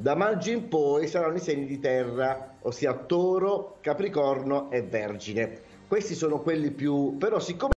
Da maggio in poi saranno i segni di terra, ossia Toro, Capricorno e Vergine. Questi sono quelli più... però siccome